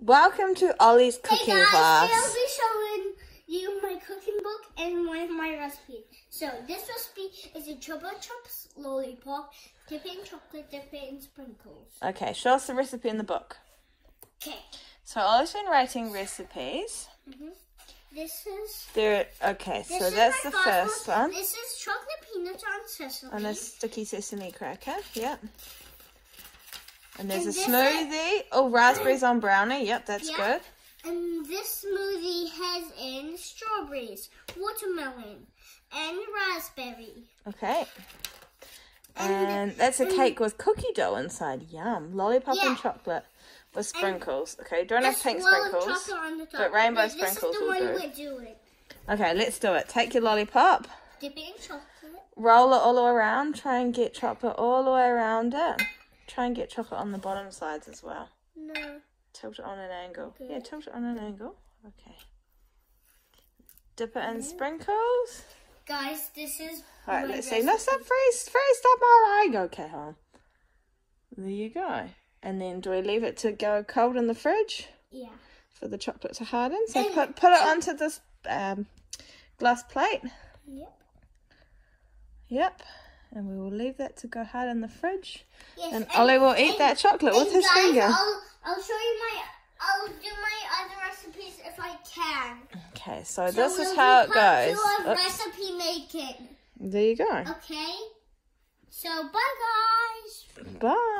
Welcome to Ollie's cooking hey guys, class. I'll be showing you my cooking book and one of my recipes. So this recipe is a Chupa Chups lollipop, dip it in chocolate, dip it in sprinkles. Okay, show us the recipe in the book. Okay, So Ollie's been writing recipes. Mhm. this is There. Okay, this so that's the first one. This is chocolate peanuts on sesame. And a sticky sesame cracker. Yep. And there's And a smoothie. Oh, raspberries on brownie. Yep, that's Yeah. good. And this smoothie has in strawberries, watermelon, and raspberry. Okay. And- And that's a cake with cookie dough inside. Yum. Lollipop Yeah. and chocolate with sprinkles. Okay, don't have pink sprinkles. but rainbow This sprinkles is the will one do. we're doing. Okay, let's do it. Take your lollipop, Dip it in chocolate. roll it all the way around. Try and get chocolate all the way around it. Try and get chocolate on the bottom sides as well. No. Tilt it on an angle. Okay. Yeah, tilt it on an angle. Okay. Dip it in sprinkles. Guys, this is Alright, let's see. No, stop, freeze, freeze, stop, alright. Okay, hon. There you go. And then do we leave it to go cold in the fridge Yeah. for the chocolate to harden? So put put it onto this um, glass plate. Yep. Yep. And we will leave that to go hard in the fridge. Yes. And Ollie will eat and- that chocolate with and his guys, finger. I'll, I'll show you my. I'll do my other recipes if I can. Okay, so, So this we'll is how it goes. Recipe making. There you go. Okay. So bye guys. Bye.